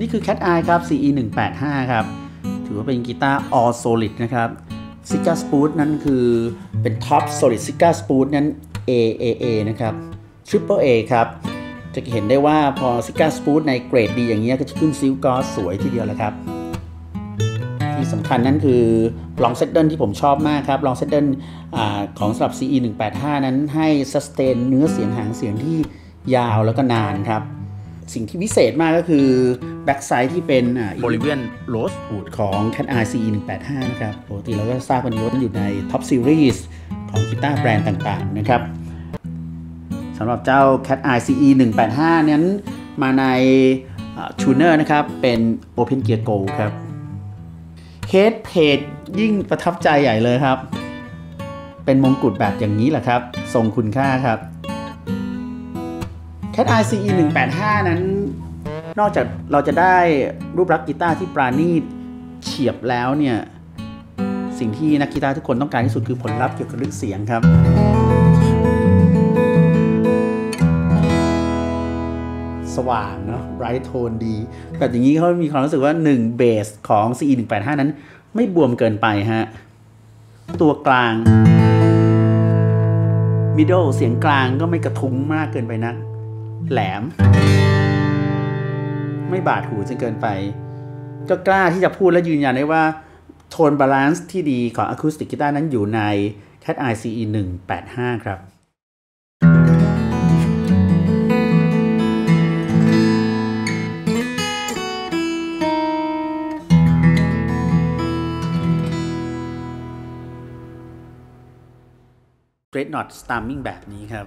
นี่คือ Cat Eye ครับ CE 185ครับ ถือว่าเป็นกีตาร์ all solid นะครับ Sitka Spruce นั้นคือเป็น Top Solid Sitka Spruce นั้น AAA นะครับ Triple A ครับ จะเห็นได้ว่าพอ s i g a Spoot ในเกรดดีอย่างเงี้ยก็จะขึ้น silk cross สวยทีเดียวแล้วครับ ที่สำคัญนั้นคือ long saddle ที่ผมชอบมากครับ long saddle ของสำหรับ CE 185 นั้นให้ sustain เนื้อเสียงหางเสียงที่ยาวแล้วก็นานครับ สิ่งที่พิเศษมากก็คือ back side ที่เป็น Bolivian Rosewood ของ Cat Eye CE 185 นะครับปกติเราก็ทราบกันอยู่ว่าอยู่ใน Top Series ของกีตาร์แบรนด์ต่างๆนะครับ สำหรับเจ้า Cat Eye CE 185 นั้นมาใน tuner นะครับ เป็น Open Gear Gotoh ครับเคสเพจยิ่งประทับใจใหญ่เลยครับ เป็นมงกุฎแบบอย่างนี้แหละครับ ทรงคุณค่าครับ Cat Eye CE 185 นั้น นอกจากเราจะได้รูปลักษณ์กีตาร์ที่ปราณีตเฉียบแล้วเนี่ย สิ่งที่นักกีตาร์ทุกคนต้องการที่สุดคือผลลัพธ์เกี่ยวกับเรื่องเสียงครับ สว่างเนาะไรท์โทนดีแบบอย่างนี้เขามีความรู้สึกว่า1เบสของ CE 185นั้น ไม่บวมเกินไปฮะ ตัวกลาง middle เสียงกลางก็ไม่กระทุ้งมากเกินไปนัก แหลม ไม่บาดหูจนเกินไป ก็กล้าที่จะพูดและยืนยันได้ว่า tone balance ที่ดีของอะคูสติกกีตาร์นั้นอยู่ใน Cat Eye CE 185ครับ straight knot stamming แบบนี้ครับ